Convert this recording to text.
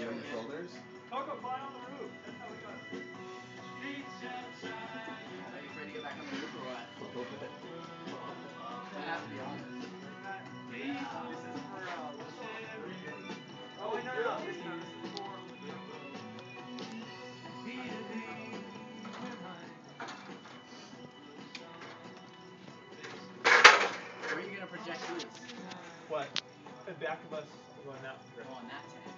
you on your shoulders. Coco, fly on the roof. That's how we got it. Are you ready to get back on the roof or what? I have to be honest. Uh, oh, I know. This time, is for... Where are you going to project this? What? The back of us going that. Oh, Going that side.